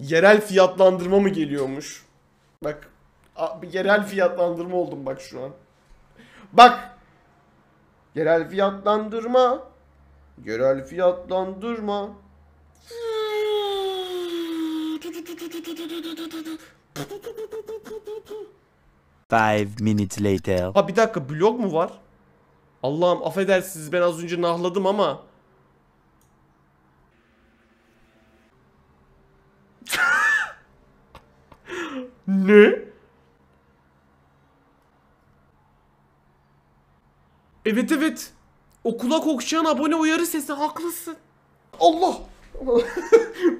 Yerel fiyatlandırma mı geliyormuş? Bak yerel fiyatlandırma oldum bak şu an. Bak. Yerel fiyatlandırma. Yerel fiyatlandırma. Five minutes later. Ha bir dakika blog mu var? Allah'ım affedersiniz ben az önce nahladım ama. Ne? Evet evet. O kulak okşayan abone uyarı sesi haklısın. Allah.